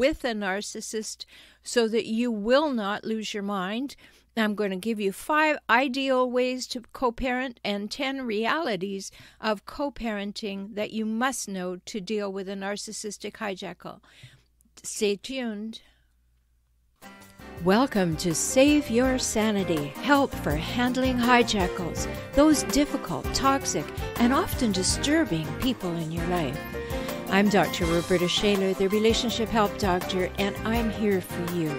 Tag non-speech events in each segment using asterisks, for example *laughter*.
with a narcissist so that you will not lose your mind. I'm going to give you five ideal ways to co parent and 10 realities of co parenting that you must know to deal with a narcissistic hijackal. Stay tuned. Welcome to Save Your Sanity Help for Handling Hijackals, those difficult, toxic, and often disturbing people in your life. I'm Dr. Rhoberta Shaler, the Relationship Help Doctor, and I'm here for you.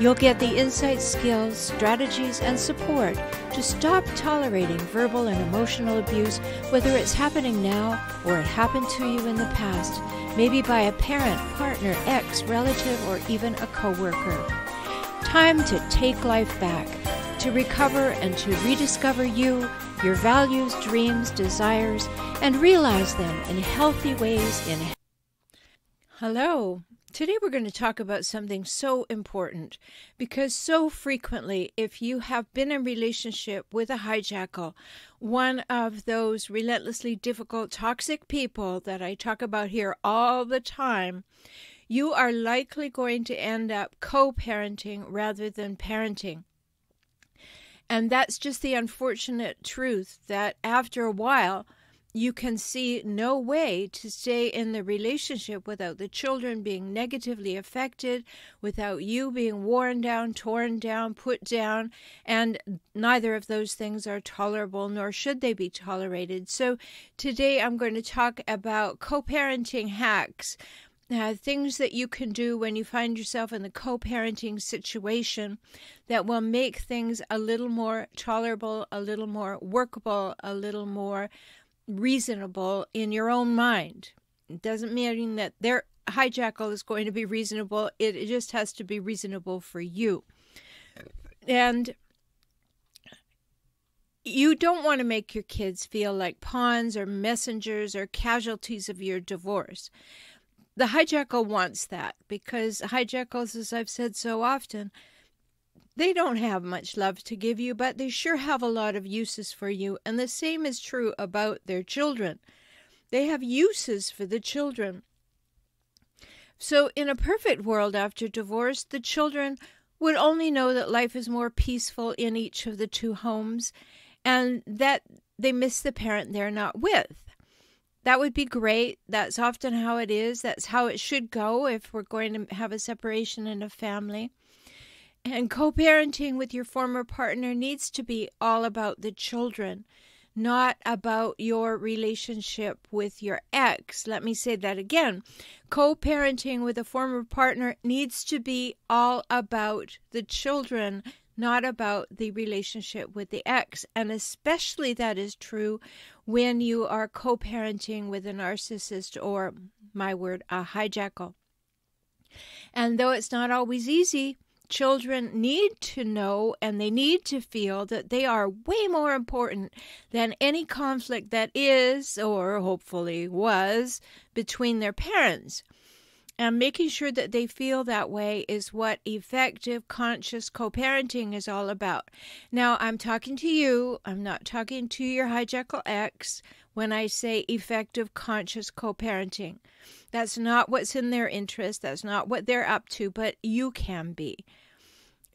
You'll get the insight, skills, strategies, and support to stop tolerating verbal and emotional abuse, whether it's happening now or it happened to you in the past, maybe by a parent, partner, ex, relative, or even a coworker. Time to take life back, to recover and to rediscover you your values, dreams, desires, and realize them in healthy ways in Hello. Today we're going to talk about something so important because so frequently if you have been in relationship with a hijackal, one of those relentlessly difficult toxic people that I talk about here all the time, you are likely going to end up co-parenting rather than parenting. And that's just the unfortunate truth that after a while, you can see no way to stay in the relationship without the children being negatively affected, without you being worn down, torn down, put down, and neither of those things are tolerable, nor should they be tolerated. So, today I'm going to talk about co parenting hacks uh, things that you can do when you find yourself in the co parenting situation that will make things a little more tolerable, a little more workable, a little more reasonable in your own mind. It doesn't mean that their hijackal is going to be reasonable, it, it just has to be reasonable for you. And you don't want to make your kids feel like pawns or messengers or casualties of your divorce the hijackal wants that because hijackals, as I've said so often, they don't have much love to give you, but they sure have a lot of uses for you. And the same is true about their children. They have uses for the children. So, in a perfect world after divorce, the children would only know that life is more peaceful in each of the two homes and that they miss the parent they're not with. That would be great. That's often how it is. That's how it should go if we're going to have a separation in a family. And co parenting with your former partner needs to be all about the children, not about your relationship with your ex. Let me say that again. Co parenting with a former partner needs to be all about the children, not about the relationship with the ex. And especially that is true when you are co parenting with a narcissist or, my word, a hijackal. And though it's not always easy, children need to know and they need to feel that they are way more important than any conflict that is, or hopefully was, between their parents. And making sure that they feel that way is what effective conscious co parenting is all about. Now, I'm talking to you, I'm not talking to your hijackal ex when I say effective conscious co parenting. That's not what's in their interest, that's not what they're up to, but you can be.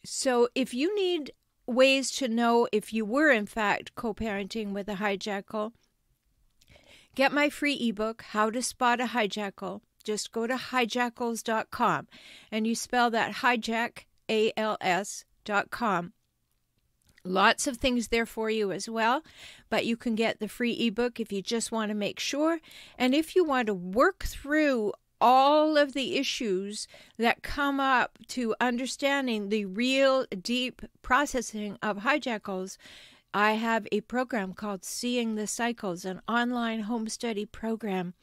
So, if you need ways to know if you were in fact co parenting with a hijackal, get my free ebook, How to Spot a Hijackal just go to hijackals.com and you spell that hijack, A L S.com. Lots of things there for you as well, but you can get the free ebook if you just want to make sure. And if you want to work through all of the issues that come up to understanding the real deep processing of hijackals, I have a program called Seeing the Cycles, an online home study program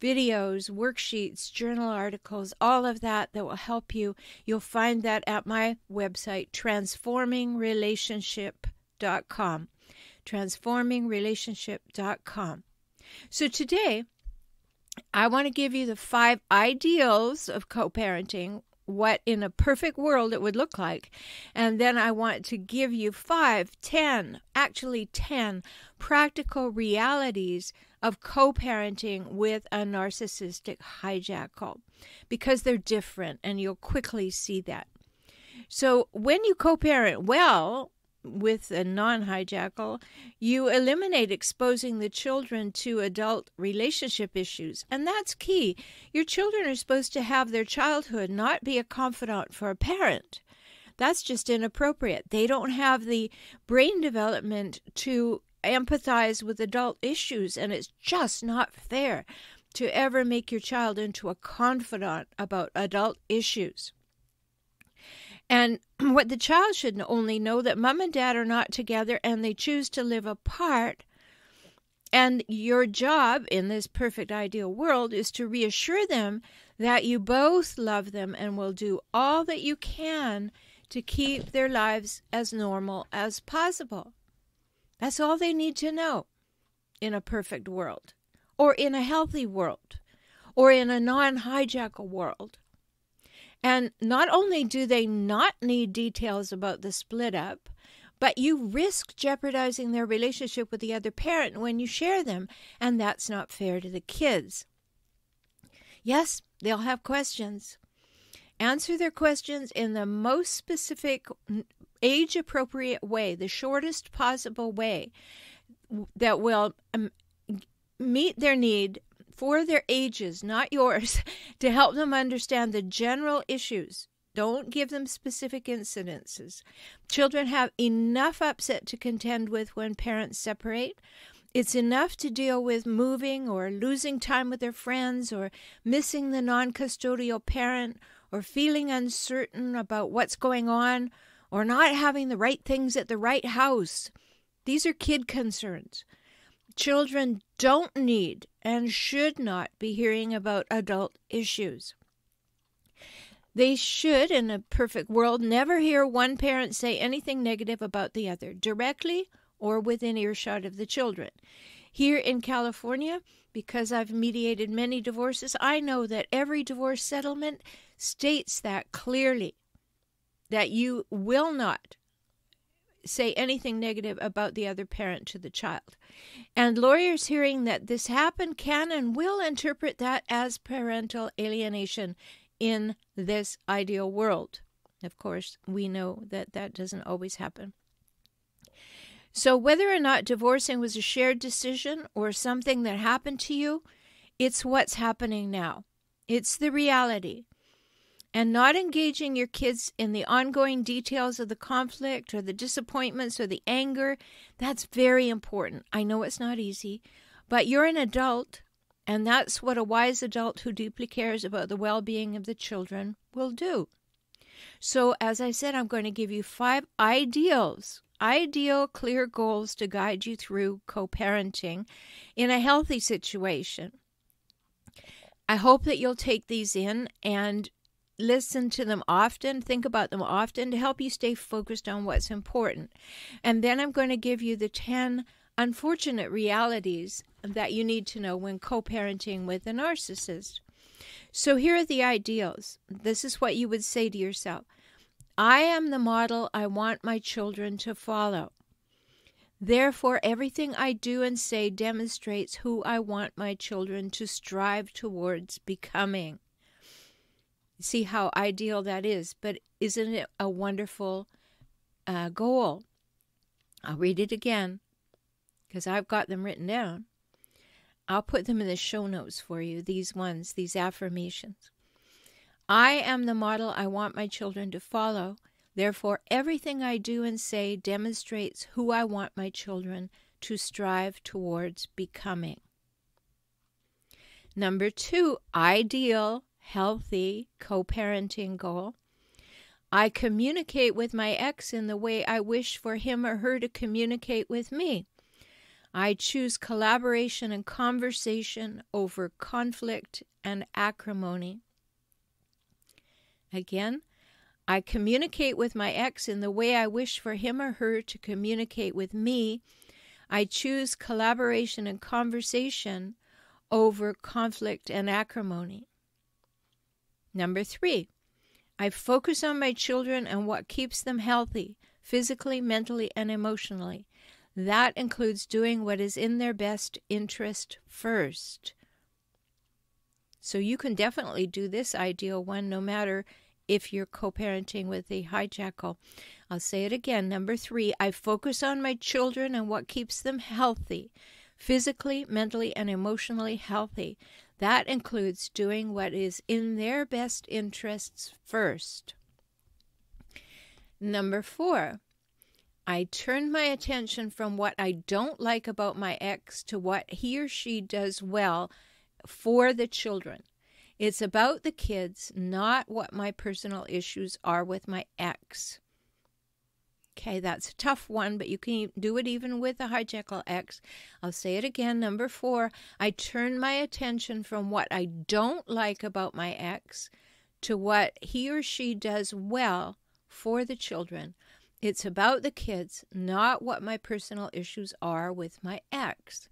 videos, worksheets, journal articles, all of that that will help you. You'll find that at my website, transformingrelationship.com. Transformingrelationship.com. So today, I want to give you the five ideals of co parenting what in a perfect world it would look like. And then I want to give you five, ten, actually 10 practical realities of co parenting with a narcissistic hijackal because they're different and you'll quickly see that. So, when you co parent well, with a non hijackal, you eliminate exposing the children to adult relationship issues. And that's key. Your children are supposed to have their childhood, not be a confidant for a parent. That's just inappropriate. They don't have the brain development to empathize with adult issues, and it's just not fair to ever make your child into a confidant about adult issues. And *clears throat* what the child should only know that mom and dad are not together and they choose to live apart. And your job in this perfect ideal world is to reassure them that you both love them and will do all that you can to keep their lives as normal as possible. That's all they need to know in a perfect world, or in a healthy world, or in a non hijackal world. And not only do they not need details about the split up, but you risk jeopardizing their relationship with the other parent when you share them, and that's not fair to the kids. Yes, they'll have questions. Answer their questions in the most specific, age appropriate way, the shortest possible way that will um, meet their need for their ages, not yours, *laughs* to help them understand the general issues. Don't give them specific incidences. Children have enough upset to contend with when parents separate. It's enough to deal with moving or losing time with their friends or missing the non custodial parent or feeling uncertain about what's going on or not having the right things at the right house. These are kid concerns. Children don't need and should not be hearing about adult issues. They should, in a perfect world, never hear one parent say anything negative about the other, directly or within earshot of the children. Here in California, because I've mediated many divorces, I know that every divorce settlement states that clearly that you will not say anything negative about the other parent to the child. And lawyers hearing that this happened can and will interpret that as parental alienation in this ideal world. Of course, we know that that doesn't always happen. So, whether or not divorcing was a shared decision or something that happened to you, it's what's happening now. It's the reality and not engaging your kids in the ongoing details of the conflict or the disappointments or the anger, that's very important. I know it's not easy, but you're an adult, and that's what a wise adult who deeply cares about the well being of the children will do. So, as I said, I'm going to give you five ideals, ideal, clear goals to guide you through co parenting in a healthy situation. I hope that you'll take these in and listen to them often, think about them often to help you stay focused on what's important. And then I'm going to give you the 10 unfortunate realities that you need to know when co parenting with a narcissist. So here are the ideals. This is what you would say to yourself I am the model I want my children to follow. Therefore, everything I do and say demonstrates who I want my children to strive towards becoming see how ideal that is. But isn't it a wonderful uh, goal? I'll read it again because I've got them written down. I'll put them in the show notes for you, these ones, these affirmations. I am the model I want my children to follow. Therefore, everything I do and say demonstrates who I want my children to strive towards becoming. Number two, ideal healthy co parenting goal. I communicate with my ex in the way I wish for him or her to communicate with me. I choose collaboration and conversation over conflict and acrimony. Again, I communicate with my ex in the way I wish for him or her to communicate with me. I choose collaboration and conversation over conflict and acrimony. Number three, I focus on my children and what keeps them healthy, physically, mentally, and emotionally. That includes doing what is in their best interest first. So you can definitely do this ideal one no matter if you're co parenting with a hijackal. I'll say it again. Number three, I focus on my children and what keeps them healthy, physically, mentally, and emotionally healthy. That includes doing what is in their best interests first. Number four, I turn my attention from what I don't like about my ex to what he or she does well for the children. It's about the kids, not what my personal issues are with my ex. Okay, that's a tough one, but you can do it even with a hijackal X. I'll say it again. Number four, I turn my attention from what I don't like about my ex to what he or she does well for the children. It's about the kids, not what my personal issues are with my ex.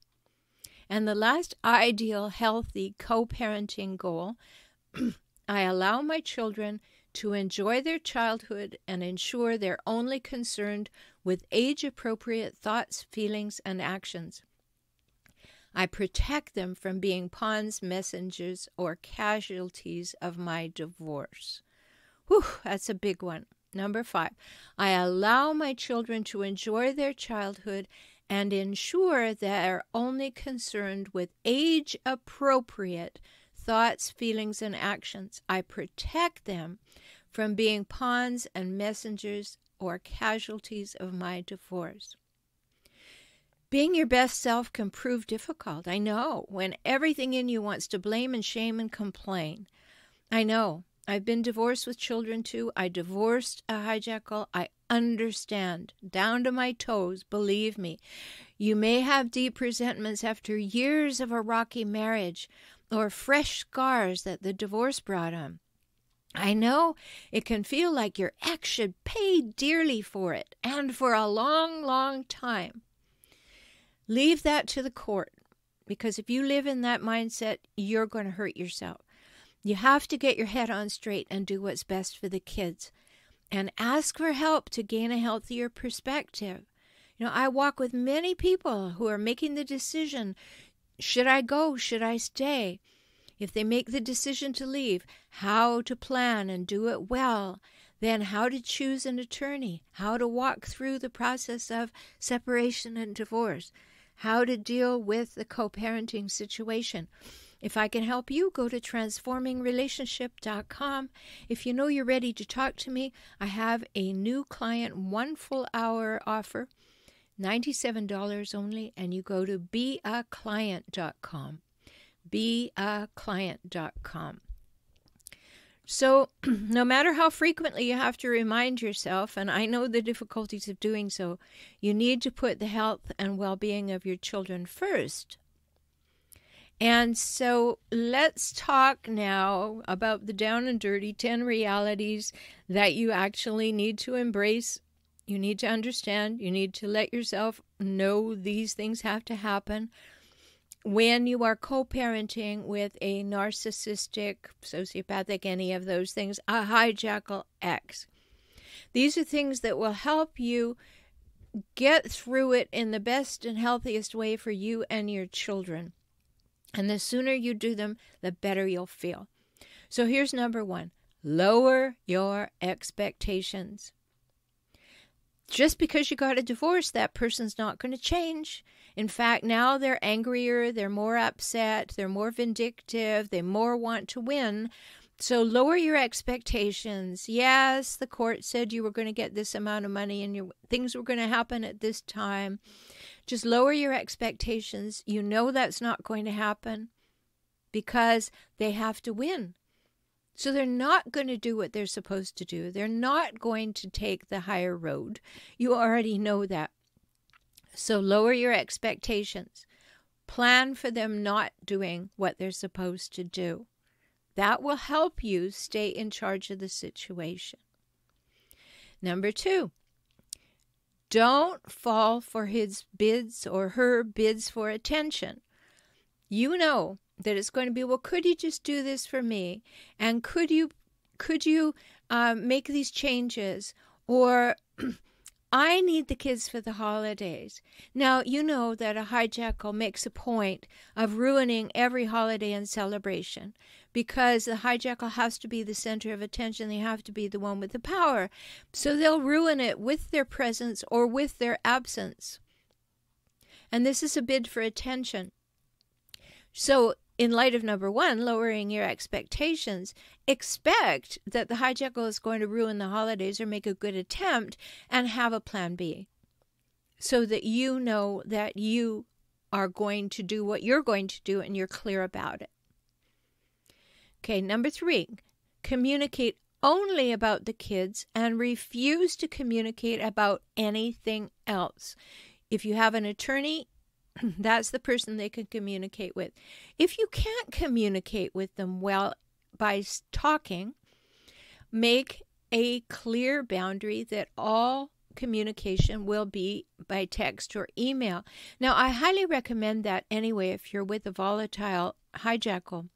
And the last ideal, healthy co parenting goal *clears throat* I allow my children to enjoy their childhood and ensure they're only concerned with age appropriate thoughts, feelings, and actions. I protect them from being pawns, messengers, or casualties of my divorce. Whew, that's a big one. Number five, I allow my children to enjoy their childhood and ensure they're only concerned with age appropriate thoughts, feelings, and actions. I protect them from being pawns and messengers or casualties of my divorce. Being your best self can prove difficult. I know when everything in you wants to blame and shame and complain. I know. I've been divorced with children too. I divorced a hijackal. I understand down to my toes, believe me. You may have deep resentments after years of a rocky marriage or fresh scars that the divorce brought on. I know it can feel like your ex should pay dearly for it and for a long, long time. Leave that to the court because if you live in that mindset, you're going to hurt yourself. You have to get your head on straight and do what's best for the kids and ask for help to gain a healthier perspective. You know, I walk with many people who are making the decision should I go? Should I stay? If they make the decision to leave, how to plan and do it well, then how to choose an attorney, how to walk through the process of separation and divorce, how to deal with the co parenting situation. If I can help you, go to transformingrelationship.com. If you know you're ready to talk to me, I have a new client one full hour offer, $97 only, and you go to beaclient.com beaclient.com. So, *clears throat* no matter how frequently you have to remind yourself, and I know the difficulties of doing so, you need to put the health and well being of your children first. And so, let's talk now about the down and dirty 10 realities that you actually need to embrace. You need to understand. You need to let yourself know these things have to happen when you are co parenting with a narcissistic, sociopathic, any of those things, a hijackal ex. These are things that will help you get through it in the best and healthiest way for you and your children. And the sooner you do them, the better you'll feel. So here's number one lower your expectations. Just because you got a divorce, that person's not going to change. In fact, now they're angrier, they're more upset, they're more vindictive, they more want to win. So lower your expectations. Yes, the court said you were going to get this amount of money and your things were going to happen at this time. Just lower your expectations. You know that's not going to happen because they have to win. So they're not going to do what they're supposed to do. They're not going to take the higher road. You already know that. So lower your expectations. Plan for them not doing what they're supposed to do. That will help you stay in charge of the situation. Number two, don't fall for his bids or her bids for attention. You know that it's going to be, well, could you just do this for me? And could you could you um, make these changes, or *clears throat* I need the kids for the holidays. Now, you know that a hijackal makes a point of ruining every holiday and celebration because the hijackal has to be the center of attention. They have to be the one with the power. So they'll ruin it with their presence or with their absence. And this is a bid for attention. So in light of number one, lowering your expectations, expect that the hijackal is going to ruin the holidays or make a good attempt and have a plan B so that you know that you are going to do what you're going to do and you're clear about it. Okay, number three, communicate only about the kids and refuse to communicate about anything else. If you have an attorney, *clears throat* That's the person they can communicate with. If you can't communicate with them well by talking, make a clear boundary that all communication will be by text or email. Now, I highly recommend that anyway if you're with a volatile hijackal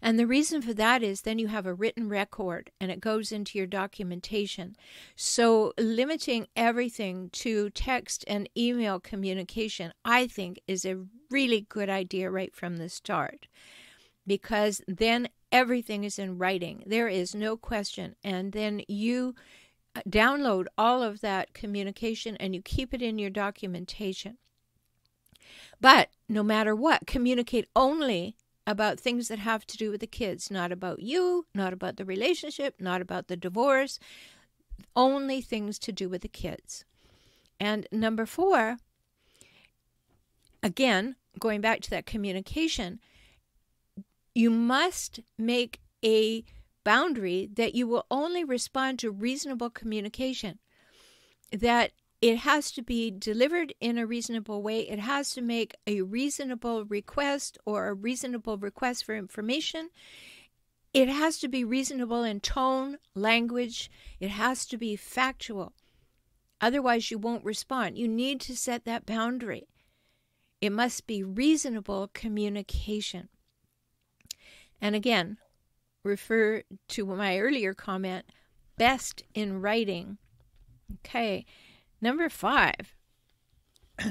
and the reason for that is then you have a written record and it goes into your documentation. So limiting everything to text and email communication, I think, is a really good idea right from the start because then everything is in writing. There is no question. And then you uh, download all of that communication and you keep it in your documentation. But no matter what, communicate only about things that have to do with the kids, not about you, not about the relationship, not about the divorce, only things to do with the kids. And number four, again, going back to that communication, you must make a boundary that you will only respond to reasonable communication. That it has to be delivered in a reasonable way. It has to make a reasonable request or a reasonable request for information. It has to be reasonable in tone, language. It has to be factual. Otherwise, you won't respond. You need to set that boundary. It must be reasonable communication. And again, refer to my earlier comment best in writing. Okay. Number five, *clears throat*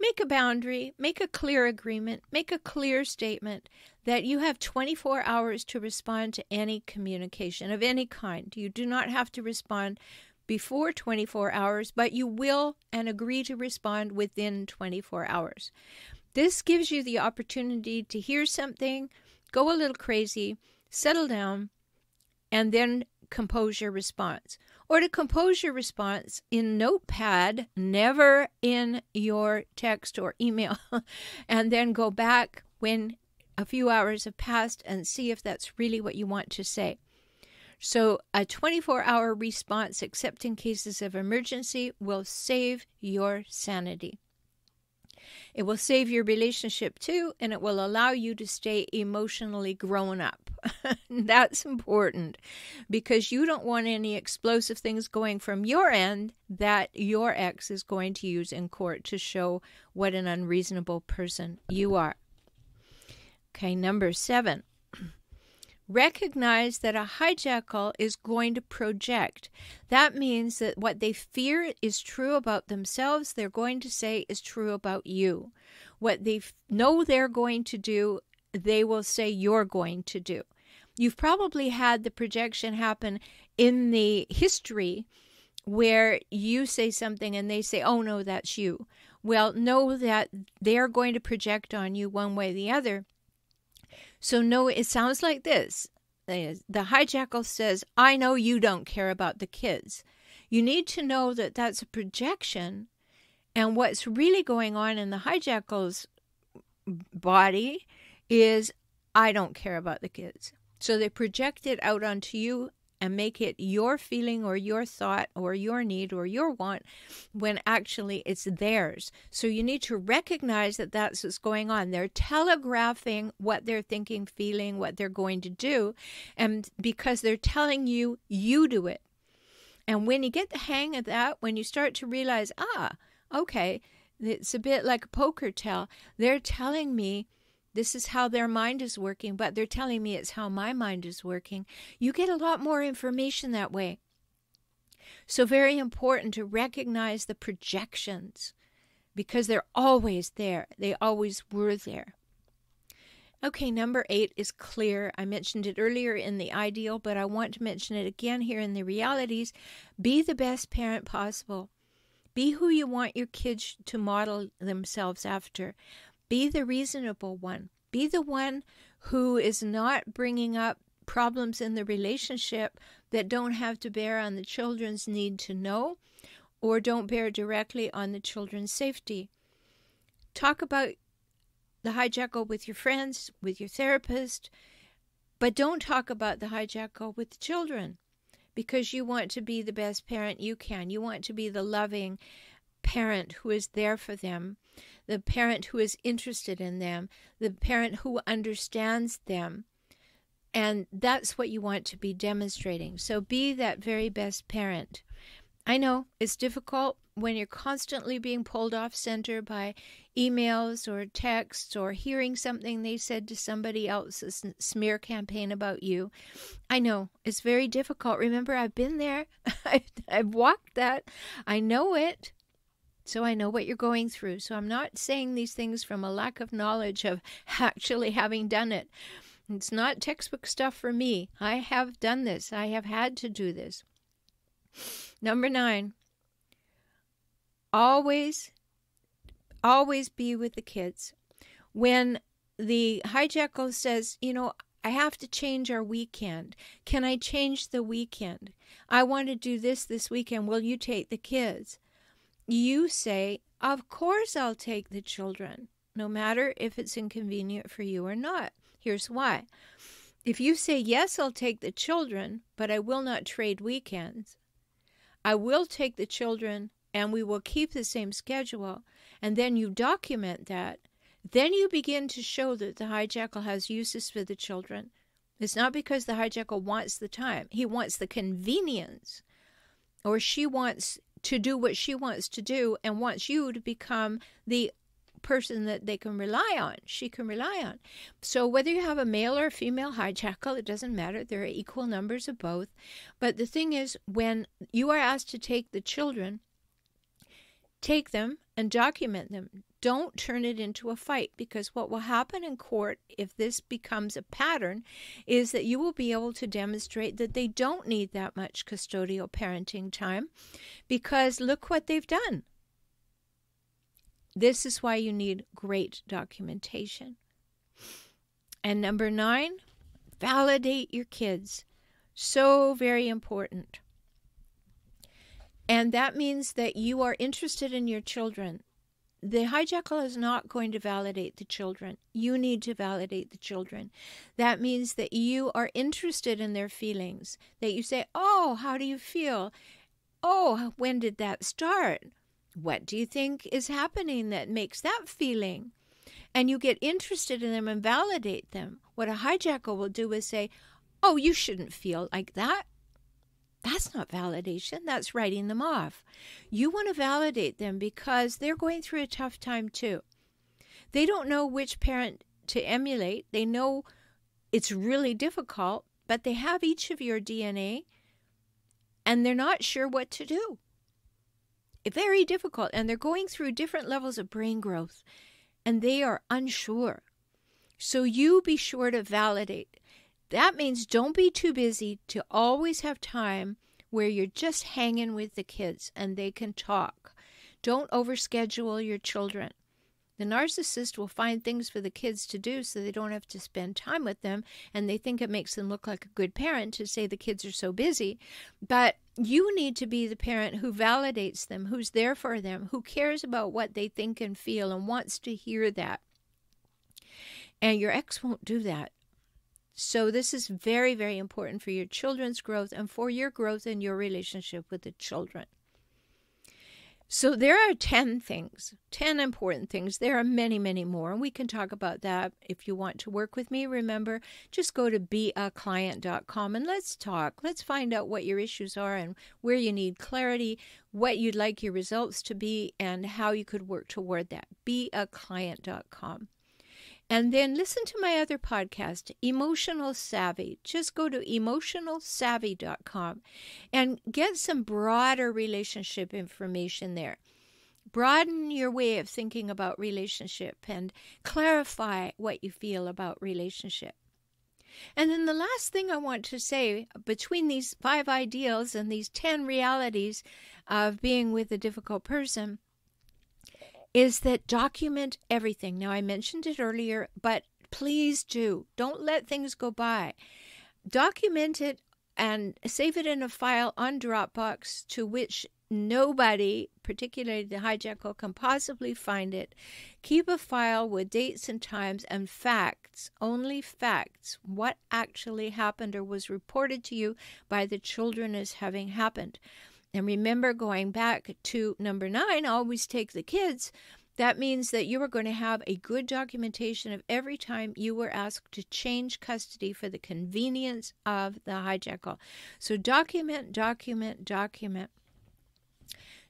make a boundary, make a clear agreement, make a clear statement that you have 24 hours to respond to any communication of any kind. You do not have to respond before 24 hours, but you will and agree to respond within 24 hours. This gives you the opportunity to hear something, go a little crazy, settle down, and then compose your response or to compose your response in Notepad, never in your text or email, *laughs* and then go back when a few hours have passed and see if that's really what you want to say. So, a 24 hour response, except in cases of emergency, will save your sanity. It will save your relationship too, and it will allow you to stay emotionally grown up. *laughs* That's important because you don't want any explosive things going from your end that your ex is going to use in court to show what an unreasonable person you are. Okay, number seven. Recognize that a hijackal is going to project. That means that what they fear is true about themselves, they're going to say is true about you. What they know they're going to do, they will say you're going to do. You've probably had the projection happen in the history where you say something and they say, oh no, that's you. Well, know that they're going to project on you one way or the other so, no, it sounds like this the hijackal says, I know you don't care about the kids. You need to know that that's a projection. And what's really going on in the hijackal's body is, I don't care about the kids. So they project it out onto you and make it your feeling or your thought or your need or your want when actually it's theirs. So you need to recognize that that's what's going on. They're telegraphing what they're thinking, feeling, what they're going to do. And because they're telling you, you do it. And when you get the hang of that, when you start to realize, ah, okay, it's a bit like a poker tell, they're telling me This is how their mind is working, but they're telling me it's how my mind is working. You get a lot more information that way. So, very important to recognize the projections because they're always there. They always were there. Okay, number eight is clear. I mentioned it earlier in the ideal, but I want to mention it again here in the realities. Be the best parent possible. Be who you want your kids to model themselves after. Be the reasonable one. Be the one who is not bringing up problems in the relationship that don't have to bear on the children's need to know or don't bear directly on the children's safety. Talk about the hijackal with your friends, with your therapist, but don't talk about the hijackal with the children because you want to be the best parent you can. You want to be the loving parent who is there for them, the parent who is interested in them, the parent who understands them. And that's what you want to be demonstrating. So be that very best parent. I know it's difficult when you're constantly being pulled off center by emails or texts or hearing something they said to somebody else's smear campaign about you. I know it's very difficult. Remember, I've been there, *laughs* I've walked that, I know it. So I know what you're going through. So I'm not saying these things from a lack of knowledge of *laughs* actually having done it. It's not textbook stuff for me. I have done this, I have had to do this. Number nine, always, always be with the kids. When the hijackal says, you know, I have to change our weekend. Can I change the weekend? I want to do this this weekend. Will you take the kids? You say, Of course I'll take the children, no matter if it's inconvenient for you or not. Here's why. If you say, Yes, I'll take the children, but I will not trade weekends, I will take the children and we will keep the same schedule, and then you document that, then you begin to show that the hijackal has uses for the children. It's not because the hijackal wants the time, he wants the convenience, or she wants to do what she wants to do and wants you to become the person that they can rely on, she can rely on. So whether you have a male or a female hijackal, it doesn't matter. There are equal numbers of both. But the thing is, when you are asked to take the children, take them and document them. Don't turn it into a fight because what will happen in court if this becomes a pattern is that you will be able to demonstrate that they don't need that much custodial parenting time because look what they've done. This is why you need great documentation. And number nine, validate your kids. So very important. And that means that you are interested in your children. The hijackal is not going to validate the children. You need to validate the children. That means that you are interested in their feelings, that you say, Oh, how do you feel? Oh, when did that start? What do you think is happening that makes that feeling? And you get interested in them and validate them. What a hijackal will do is say, Oh, you shouldn't feel like that. That's not validation, that's writing them off. You want to validate them because they're going through a tough time too. They don't know which parent to emulate, they know it's really difficult, but they have each of your DNA and they're not sure what to do very difficult and they're going through different levels of brain growth and they are unsure. So you be sure to validate. That means don't be too busy to always have time where you're just hanging with the kids and they can talk. Don't overschedule your children. The narcissist will find things for the kids to do so they don't have to spend time with them, and they think it makes them look like a good parent to say the kids are so busy. But you need to be the parent who validates them, who's there for them, who cares about what they think and feel and wants to hear that. And your ex won't do that. So, this is very, very important for your children's growth and for your growth in your relationship with the children. So there are 10 things, 10 important things. There are many, many more, and we can talk about that if you want to work with me. Remember, just go to beaclient.com and let's talk. Let's find out what your issues are and where you need clarity, what you'd like your results to be, and how you could work toward that. Beaclient.com. And then listen to my other podcast, Emotional Savvy. Just go to emotionalsavvy.com and get some broader relationship information there. Broaden your way of thinking about relationship and clarify what you feel about relationship. And then the last thing I want to say between these five ideals and these 10 realities of being with a difficult person is that document everything. Now, I mentioned it earlier, but please do. Don't let things go by. Document it and save it in a file on Dropbox to which nobody, particularly the hijackal, can possibly find it. Keep a file with dates and times and facts, only facts, what actually happened or was reported to you by the children as having happened. And remember, going back to number nine, always take the kids. That means that you are going to have a good documentation of every time you were asked to change custody for the convenience of the hijackal. So document, document, document.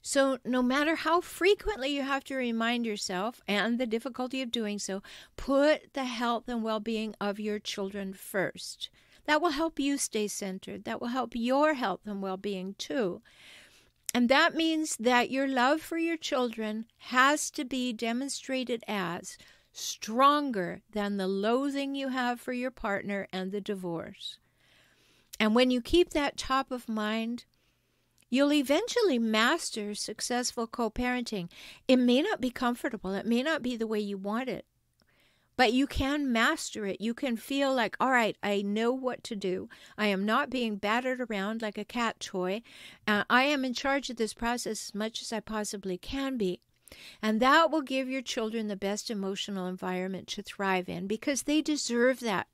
So, no matter how frequently you have to remind yourself and the difficulty of doing so, put the health and well being of your children first. That will help you stay centered. That will help your health and well being too. And that means that your love for your children has to be demonstrated as stronger than the loathing you have for your partner and the divorce. And when you keep that top of mind, You'll eventually master successful co parenting. It may not be comfortable, it may not be the way you want it, but you can master it. You can feel like, all right, I know what to do. I am not being battered around like a cat toy. Uh, I am in charge of this process as much as I possibly can be. And that will give your children the best emotional environment to thrive in because they deserve that.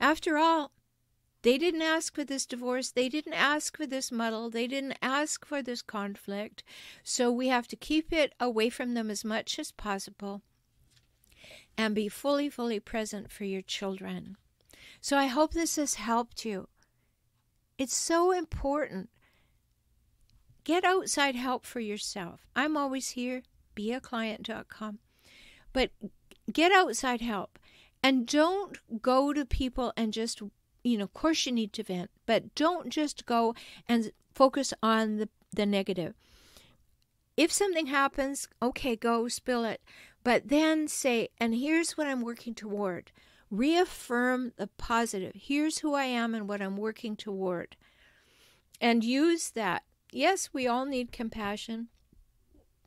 After all, they didn't ask for this divorce. They didn't ask for this muddle. They didn't ask for this conflict. So we have to keep it away from them as much as possible and be fully, fully present for your children. So I hope this has helped you. It's so important. Get outside help for yourself. I'm always here, beaclient.com. But get outside help. And don't go to people and just you know, of course you need to vent, but don't just go and focus on the, the negative. If something happens, okay, go spill it. But then say, and here's what I'm working toward. Reaffirm the positive. Here's who I am and what I'm working toward. And use that. Yes, we all need compassion.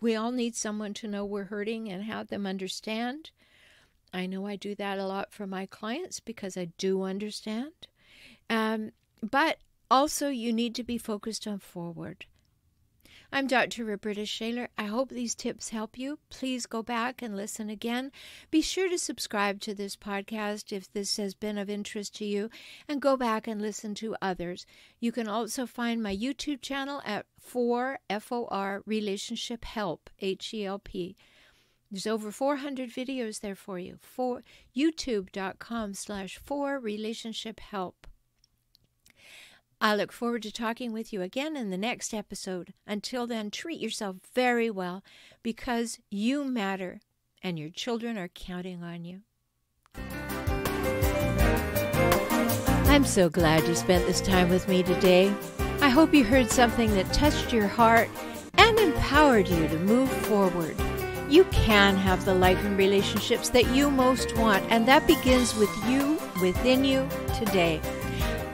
We all need someone to know we're hurting and have them understand. I know I do that a lot for my clients because I do understand. Um, but also, you need to be focused on forward. I'm Dr. Rhoberta Shaler. I hope these tips help you. Please go back and listen again. Be sure to subscribe to this podcast if this has been of interest to you, and go back and listen to others. You can also find my YouTube channel at 4 FOR Relationship Help, H E L P. There's over 400 videos there for you. For youtube.com slash 4 relationship help. I look forward to talking with you again in the next episode. Until then, treat yourself very well because you matter and your children are counting on you. I'm so glad you spent this time with me today. I hope you heard something that touched your heart and empowered you to move forward. You can have the life and relationships that you most want, and that begins with you within you today.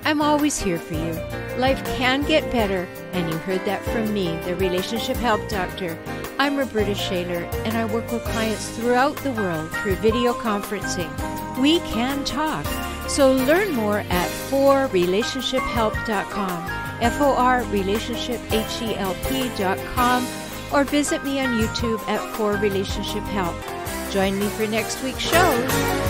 I'm always here for you. Life can get better, and you heard that from me, the Relationship Help Doctor. I'm Rhoberta Shaler, and I work with clients throughout the world through video conferencing. We can talk. So learn more at forrelationshiphelp.com, F-O-R relationship, H-E-L-P.com, or visit me on YouTube at For Relationship Help. Join me for next week's show.